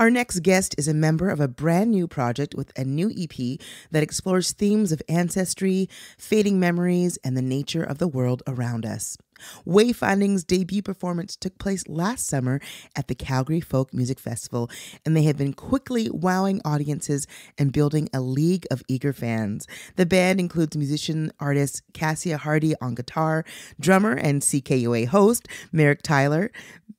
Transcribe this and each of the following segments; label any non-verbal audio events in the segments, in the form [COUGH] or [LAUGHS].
Our next guest is a member of a brand new project with a new EP that explores themes of ancestry, fading memories, and the nature of the world around us. Wayfinding's debut performance took place last summer at the Calgary Folk Music Festival, and they have been quickly wowing audiences and building a league of eager fans. The band includes musician artist Cassia Hardy on guitar, drummer and CKUA host Merrick Tyler,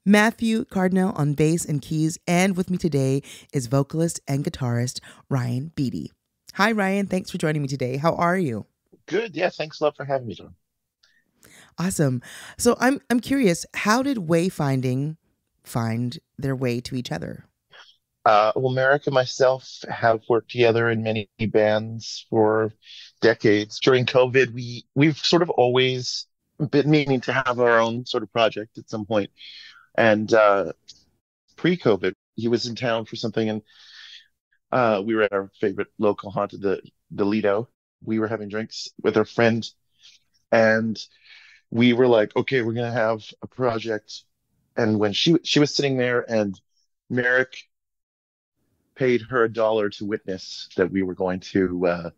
Matthew Cardinal on bass and keys, and with me today is vocalist and guitarist Ryan Beattie. Hi, Ryan. Thanks for joining me today. How are you? Good. Yeah. Thanks a lot for having me, Dawn. Awesome. So I'm I'm curious, how did wayfinding find their way to each other? Uh, well, Merrick and myself have worked together in many bands for decades. During COVID, we we've sort of always been meaning to have our own sort of project at some point. And uh, pre-COVID, he was in town for something, and uh, we were at our favorite local haunt, the the Lido. We were having drinks with our friend, and we were like, okay, we're gonna have a project. And when she she was sitting there, and Merrick paid her a dollar to witness that we were going to uh,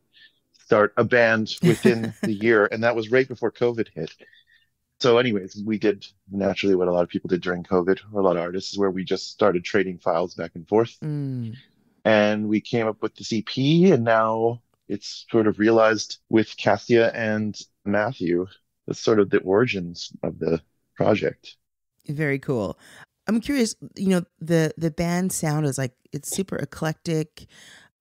start a band [LAUGHS] within the year, and that was right before COVID hit. So, anyways, we did naturally what a lot of people did during COVID, or a lot of artists, where we just started trading files back and forth, Mm. and we came up with the EP, and now it's sort of realized with Cassia and Matthew. That's sort of the origins of the project. Very cool. I'm curious, you know, the the band sound is like it's super eclectic.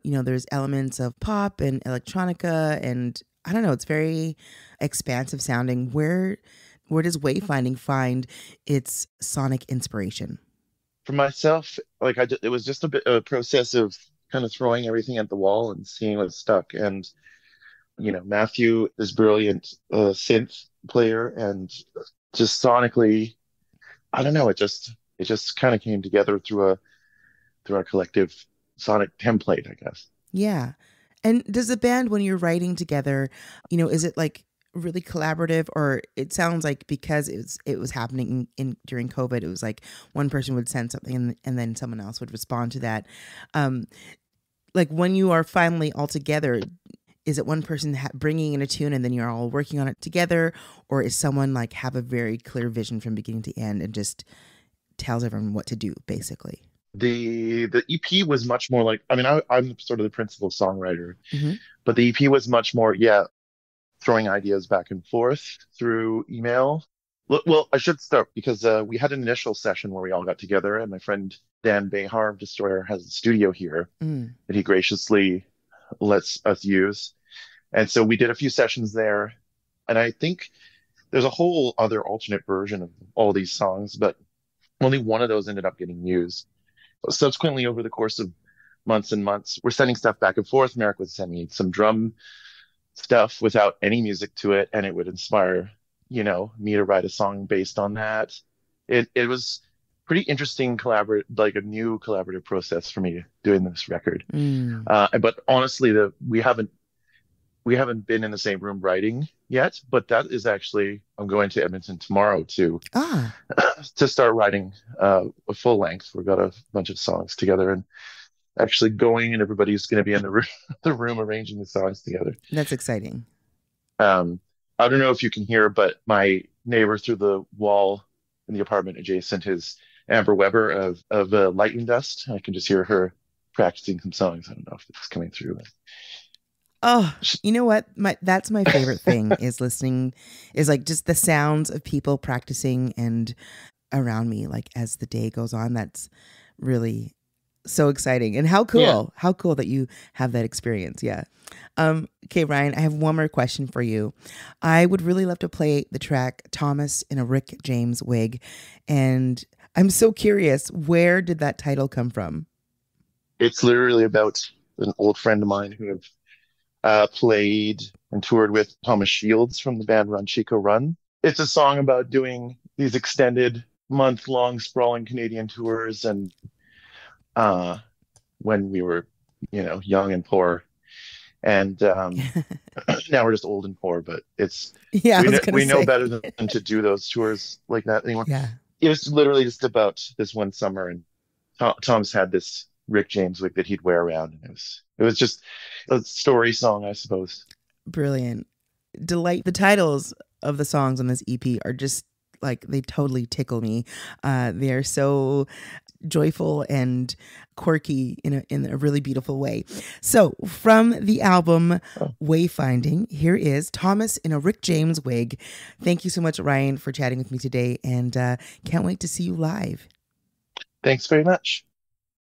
You know, there's elements of pop and electronica and I don't know, it's very expansive sounding. Where where does Wayfinding find its sonic inspiration? For myself, like I, it was just a bit a process of kind of throwing everything at the wall and seeing what stuck. And you know, Matthew is brilliant uh, synth player, and just sonically, I don't know, it just it just kind of came together through a through our collective sonic template, I guess. Yeah. And does the band when you're writing together, you know, is it like really collaborative or it sounds like because it was it was happening in, in during covid it was like one person would send something and, and then someone else would respond to that um like when you are finally all together is it one person ha- bringing in a tune and then you're all working on it together or is someone like have a very clear vision from beginning to end and just tells everyone what to do basically The the EP was much more like I mean I, I'm sort of the principal songwriter, Mhm. but the EP was much more yeah throwing ideas back and forth through email. Well, well, I should start because uh, we had an initial session where we all got together, and my friend Dan Bejar of Destroyer has a studio here Mm. that he graciously lets us use. And so we did a few sessions there. And I think there's a whole other alternate version of all these songs, but only one of those ended up getting used. Subsequently, over the course of months and months, we're sending stuff back and forth. Merrick would send me some drum stuff without any music to it, and it would inspire, you know, me to write a song based on that. It it was pretty interesting collaborate like a new collaborative process for me doing this record. Mm. Uh, but honestly, the we haven't we haven't been in the same room writing yet. But that is actually I'm going to Edmonton tomorrow to ah [CLEARS THROAT] to start writing uh, a full length. We've got a bunch of songs together and actually going, and everybody's going to be in the room [LAUGHS] the room arranging the songs together. that's exciting Um, I don't know if you can hear, but my neighbor through the wall in the apartment adjacent is Amber Webber of of uh, Lightning Dust. I can just hear her practicing some songs. I don't know if it's coming through. Oh, you know what? My that's my favorite thing [LAUGHS] is listening is like just the sounds of people practicing and around me like as the day goes on. That's really so exciting. And how cool. Yeah. How cool that you have that experience. Yeah. Um okay, Ryan, I have one more question for you. I would really love to play the track Thomas in a Rick James wig and I'm so curious, where did that title come from? It's literally about an old friend of mine who have uh, played and toured with Thomas Shields from the band Run Chico Run. It's a song about doing these extended month long sprawling Canadian tours and uh, when we were, you know, young and poor. And um, [LAUGHS] [CLEARS THROAT] now we're just old and poor, but it's yeah, we, know, we know better than, than to [LAUGHS] do those tours like that anymore. Yeah. It was literally just about this one summer, and Tom, Tom's had this Rick James wig that he'd wear around. And it was it was just a story song, I suppose. Brilliant. Delight. The titles of the songs on this EP are just like they totally tickle me. Uh, they are so joyful and quirky in a in a really beautiful way. So, from the album oh. Wayfinding, here is Thomas in a Rick James wig. Thank you so much, Ryan, for chatting with me today, and uh, can't wait to see you live. Thanks very much.